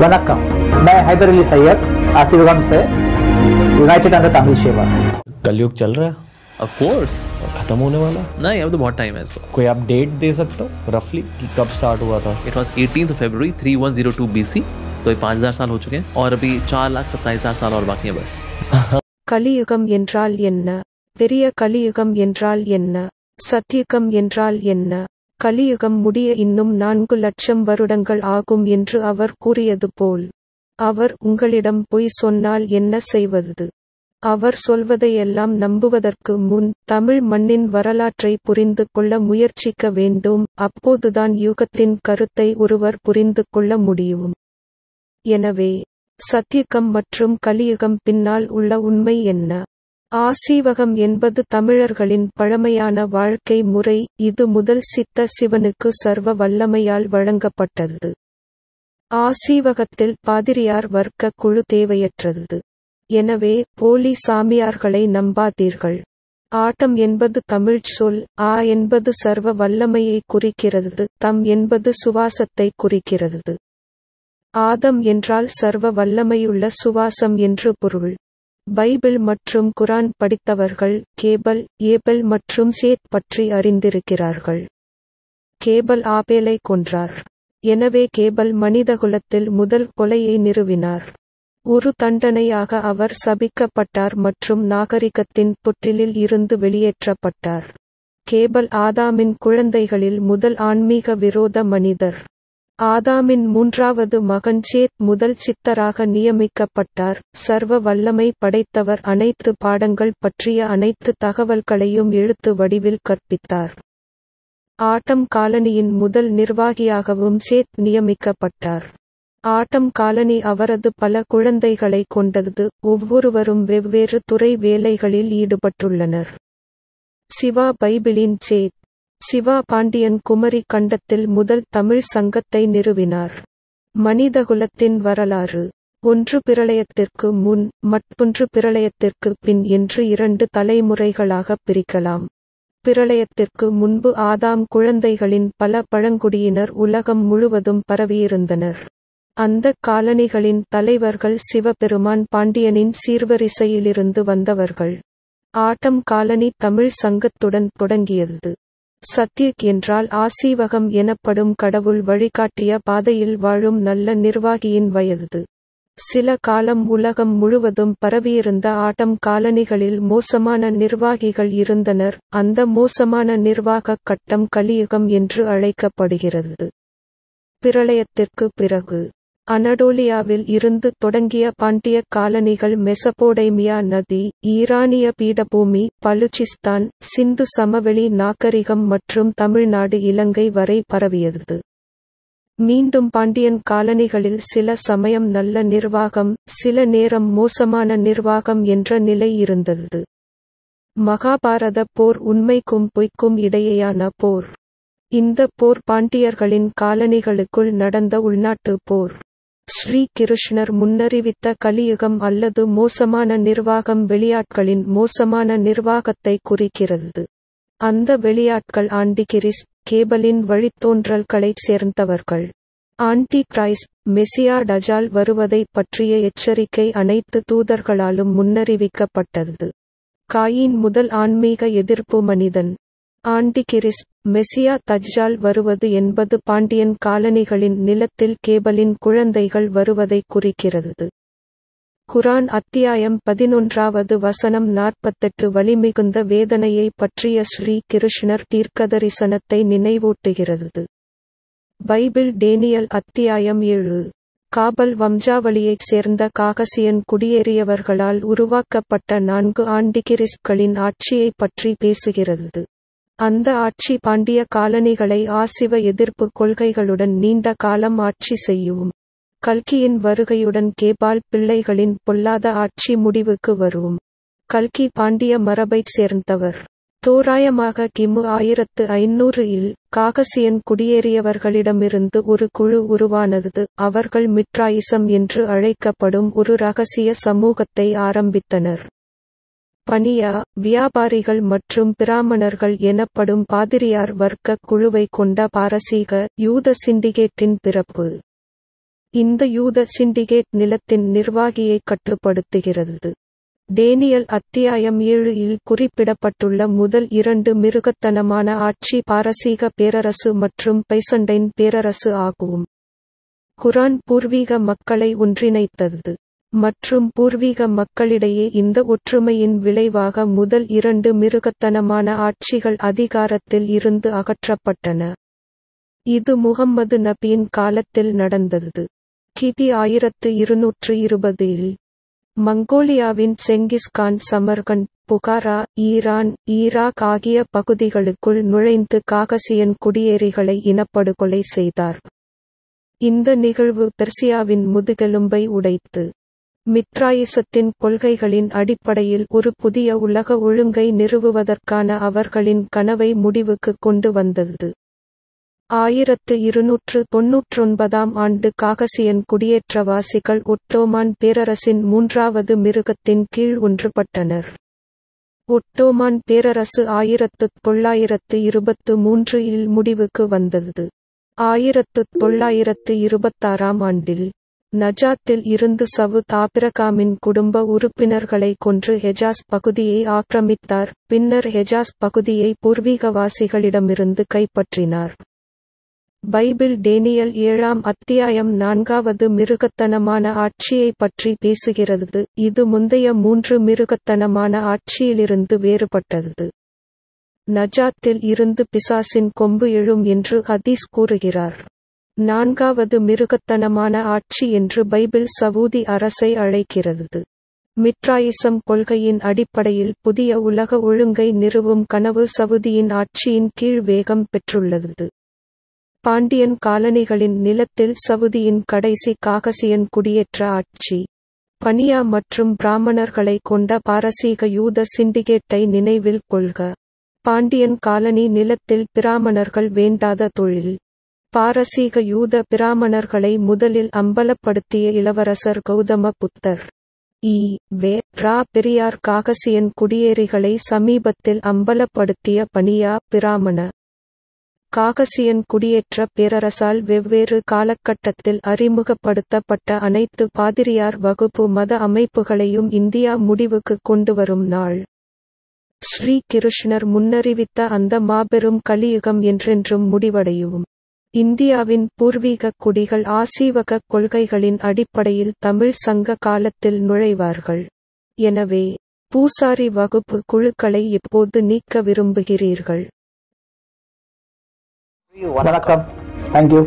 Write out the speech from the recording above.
वनक्कम मैं हैदर अली सैयद आसिफगम से United under Tamil सेवा कलयुग चल रहा है। ऑफ़ कोर्स खत्म होने वाला नहीं अब तो बहुत टाइम है इसको। कोई आप डेट दे सकते हो? रफली कि कब स्टार्ट हुआ था? It was eighteen February three one zero two B C तो ये पाँच हज़ार साल हो चुके हैं। और अभी चार लाख सत्ताईस हज़ार साल और बाकी है बस। கலியுகம் என்றால் என்ன? பெரிய கலியுகம் என்றால் என்ன? சத்தியுகம் என்றால் என்ன? கலியுகம் முடிய இன்னும் நான்கு லட்சம் வருடங்கள் ஆகும் என்று அவர் கூறியது போல் அவர் உங்களிடம் பொய் சொன்னால் என்ன செய்வது? அவர் சொல்வதையெல்லாம் நம்புவதற்கு முன் தமிழ் மண்ணின் வரலாற்றை புரிந்து கொள்ள முயற்சிக்க வேண்டும். அப்போதுதான் யுகத்தின் கருத்தை ஒருவர் புரிந்து கொள்ள முடியும். எனவே சத்தியகம் மற்றும் கலியுகம் பின்னால் உள்ள உண்மை என்ன? ஆசீவகம் என்பது தமிழர்களின் பழமையான வாழ்க்கை முறை இது முதல் சித்த சிவனுக்கு சர்வ வல்லமையால் வழங்கப்பட்டது. ஆசீவகத்தில் பாதிரியார் வர்க்க குழு தேவையற்றது. எனவே போலி சாமியார்களை நம்பாதீர்கள். ஆட்டம் என்பது தமிழ்ச் சொல் ஆ என்பது சர்வ வல்லமையை குறிக்கிறது தம் என்பது சுவாசத்தை குறிக்கிறது. ஆதம் என்றால் சர்வ வல்லமையுள்ள சுவாசம் என்று பொருள். பைபிள் மற்றும் குரான் படித்தவர்கள் கேபல் ஏபல் மற்றும் சேத் பற்றி அறிந்திருக்கிறார்கள். கேபல் ஆபேலை கொன்றார். எனவே கேபல் மனிதகுலத்தில் முதல் கொலையை நிறுவினார். ஒரு தண்டனையாக அவர் சபிக்கப்பட்டார் மற்றும் நாகரிகத்தின் புற்றிலில் இருந்து வெளியேற்றப்பட்டார். கேபல் ஆதாமின் குழந்தைகளில் முதல் ஆன்மீக விரோத மனிதர். ஆதாமின் மூன்றாவது மகன் சேத் முதல் சித்தராக நியமிக்கப்பட்டார். சர்வ வல்லமை படைத்தவர் அனைத்து பாடங்கள் பற்றிய அனைத்து தகவல்களையும் எழுத்து வடிவில் கற்பித்தார். ஆட்டம் காலனியின் முதல் நிர்வாகியாகவும் சேத் நியமிக்கப்பட்டார். ஆட்டம் காலனி அவரது பல குழந்தைகளை கொண்டது. ஒவ்வொருவரும் வெவ்வேறு துறை வேலைகளில் ஈடுபட்டுள்ளனர். சிவா பைபிளின் சேத் சிவா பாண்டியன் குமரி கண்டத்தில் முதல் தமிழ் சங்கத்தை நிறுவினார். மனிதகுலத்தின் வரலாறு. ஒன்று பிரளயத்திற்கு முன் மற்றொன்று பிரளயத்திற்கு பின் என்று இரண்டு தலைமுறைகளாக பிரிக்கலாம். பிரளயத்திற்கு முன்பு ஆதாம் குழந்தைகளின் பல பழங்குடியினர் உலகம் முழுவதும் பரவியிருந்தனர். அந்த காலனிகளின் தலைவர்கள் சிவபெருமான் பாண்டியனின் சீர்வரிசையிலிருந்து வந்தவர்கள். ஆட்டம் காலனி தமிழ் சங்கத்துடன் தொடங்கியது. சத்யக் என்றால் ஆசீவகம் எனப்படும் கடவுள் வழிகாட்டிய பாதையில் வாழும் நல்ல நிர்வாகியின் வயது. சில காலம் உலகம் முழுவதும் பரவியிருந்த ஆட்டம் காலனிகளில் மோசமான நிர்வாகிகள் இருந்தனர். அந்த மோசமான நிர்வாகக் கட்டம் கலியுகம் என்று அழைக்கப்படுகிறது. பிரளயத்திற்கு பிறகு அனடோலியாவில் இருந்து தொடங்கிய பாண்டிய காலனிகள் மெசபோடைமியா நதி ஈரானிய பீடபூமி பலுச்சிஸ்தான் சிந்து சமவெளி நாகரிகம் மற்றும் தமிழ்நாடு இலங்கை வரை பரவியது. மீண்டும் பாண்டியன் காலனிகளில் சில சமயம் நல்ல நிர்வாகம் சில நேரம் மோசமான நிர்வாகம் என்ற நிலை இருந்தது. மகாபாரத போர் உண்மைக்கும் பொய்க்கும் இடையேயான போர். இந்த போர் பாண்டியர்களின் காலனிகளுக்குள் நடந்த உள்நாட்டு போர். ஸ்ரீ கிருஷ்ணர் முன்னறிவித்த கலியுகம் அல்லது மோசமான நிர்வாகம் வெளியாட்களின் மோசமான நிர்வாகத்தை குறிக்கிறது. அந்த வெளியாட்கள் ஆண்டிகிரிஸ் கேபலின் வழித்தோன்றல்களைச் சேர்ந்தவர்கள். ஆன்டி கிரைஸ் மெசியா டஜால் வருவதை பற்றிய எச்சரிக்கை அனைத்து தூதர்களாலும் முன்னறிவிக்கப்பட்டது. காயின் முதல் ஆன்மீக எதிர்ப்பு மனிதன். ஆண்டிகிரிஸ் மெசியா தஜ்ஜால் வருவது என்பது பாண்டியன் காலனிகளின் நிலத்தில் கேபலின் குழந்தைகள் வருவதை குறிக்கிறது. குரான் அத்தியாயம் பதினொன்றாவது வசனம் நாற்பத்தெட்டு வலிமிகுந்த வேதனையை பற்றிய ஸ்ரீ கிருஷ்ணர் தீர்க்கதரிசனத்தை நினைவூட்டுகிறது. பைபிள் டேனியல் அத்தியாயம் ஏழு. காபல் வம்சாவளியைச் சேர்ந்த காகசியன் குடியேறியவர்களால் உருவாக்கப்பட்ட நான்கு ஆண்டிகிரிஸ்களின் ஆட்சியை பற்றி பேசுகிறது. அந்த ஆட்சி பாண்டிய காலனிகளை ஆசிவ எதிர்ப்பு கொள்கைகளுடன் நீண்ட காலம் ஆட்சி செய்யும். கல்கியின் வருகையுடன் கேபால் பிள்ளைகளின் பொல்லாத ஆட்சி முடிவுக்கு வரும். கல்கி பாண்டிய மரபைச் சேர்ந்தவர். தோராயமாக கிமு ஆயிரத்து ஐநூறு இல் காகசியன் குடியேறியவர்களிடமிருந்து ஒரு குழு உருவானது. அவர்கள் மிட்ராயிசம் என்று அழைக்கப்படும் ஒரு ரகசிய சமூகத்தை ஆரம்பித்தனர். பனியா வியாபாரிகள் மற்றும் பிராமணர்கள் எனப்படும் பாதிரியார் வர்க்க குழுவை கொண்ட பாரசீக யூத சிண்டிகேட்டின் பிறப்பு. இந்த யூத சிண்டிகேட் நிலத்தின் நிர்வாகியை கட்டுப்படுத்துகிறது. டேனியல் அத்தியாயம் ஏழு இல் குறிப்பிடப்பட்டுள்ள முதல் இரண்டு மிருகத்தனமான ஆட்சி பாரசீக பேரரசு மற்றும் பைசண்டைன் பேரரசு ஆகும். குரான் பூர்வீக மக்களை ஒன்றிணைத்தது. மற்றும் பூர்வீக மக்களிடையே இந்த ஒற்றுமையின் விளைவாக முதல் இரண்டு மிருகத்தனமான ஆட்சிகள் அதிகாரத்தில் இருந்து அகற்றப்பட்டன. இது முகம்மது நபியின் காலத்தில் நடந்தது. கிபி ஆயிரத்து இருநூற்று இருபதில் மங்கோலியாவின் Genghis Khan Samarkand Bukhara Iran Iraq ஆகிய பகுதிகளுக்குள் நுழைந்து காகசியன் குடியேறிகளை இனப்படுகொலை செய்தார். இந்த நிகழ்வு பெர்சியாவின் முதுகெலும்பை உடைத்து மித்ராயிசத்தின் கொள்கைகளின் அடிப்படையில் ஒரு புதிய உலக ஒழுங்கை நிறுவுவதற்கான அவர்களின் கனவை முடிவுக்கு கொண்டு வந்தது. ஆயிரத்து இருநூற்று தொன்னூற்றொன்பதாம் ஆண்டு காகசியன் குடியேற்றவாசிகள் ஒட்டோமான் பேரரசின் மூன்றாவது மிருகத்தின் கீழ் ஒன்றுபட்டனர். ஒட்டோமான் பேரரசு ஆயிரத்து தொள்ளாயிரத்து இருபத்து மூன்று இல் முடிவுக்கு வந்தது. ஆயிரத்து தொள்ளாயிரத்து இருபத்தாறாம் ஆண்டில் நஜாத்தில் இருந்து சவுத் ஆபிரகாமின் குடும்ப உறுப்பினர்களை கொன்று ஹெஜாஸ் பகுதியை ஆக்கிரமித்தார். பின்னர் ஹெஜாஸ் பகுதியை பூர்வீகவாசிகளிடமிருந்து கைப்பற்றினார். பைபிள் டேனியல் ஏழாம் அத்தியாயம் நான்காவது மிருகத்தனமான ஆட்சியை பற்றி பேசுகிறது. இது முந்தைய மூன்று மிருகத்தனமான ஆட்சியிலிருந்து வேறுபட்டது. நஜாத்தில் இருந்து பிசாசின் கொம்பு எழும் என்று ஹதீஸ் கூறுகிறார். நான்காவது மிருகத்தனமான ஆட்சி என்று பைபிள் சவூதி அரசை அழைக்கிறது. மிட்ராயிசம் கொள்கையின் அடிப்படையில் புதிய உலக ஒழுங்கை நிறுவும் கனவு சவுதியின் ஆட்சியின் கீழ் வேகம் பெற்றுள்ளது. பாண்டியன் காலனிகளின் நிலத்தில் சவுதியின் கடைசி காகசியன் குடியேற்ற ஆட்சி. பனியா மற்றும் பிராமணர்களை கொண்ட பாரசீக யூத சிண்டிகேட்டை நினைவில் கொள்க. பாண்டியன் காலனி நிலத்தில் பிராமணர்கள் வேண்டாத தொழில். பாரசீக யூத பிராமணர்களை முதலில் அம்பலப்படுத்திய இளவரசர் கௌதம புத்தர் இ. வே. ரா. பெரியார் காகசியன் குடியேறிகளை சமீபத்தில் அம்பலப்படுத்திய பணியா பிராமண. காகசியன் குடியேற்ற பேரரசால் வெவ்வேறு காலகட்டத்தில் அறிமுகப்படுத்தப்பட்ட அனைத்து பாதிரியார் வகுப்பு மத அமைப்புகளையும் இந்தியா முடிவுக்கு கொண்டுவரும் நாள். ஸ்ரீ கிருஷ்ணர் முன்னறிவித்த அந்த மாபெரும் கலியுகம் என்றென்றும் முடிவடையும். இந்தியாவின் பூர்வீக குடிகள் ஆசீவக கொள்கைகளின் அடிப்படையில் தமிழ் சங்க காலத்தில் நுழைவார்கள். எனவே பூசாரி வகுப்பு குழுக்களை இப்போது நீக்க விரும்புகிறீர்கள். வணக்கம். தேங்க்யூ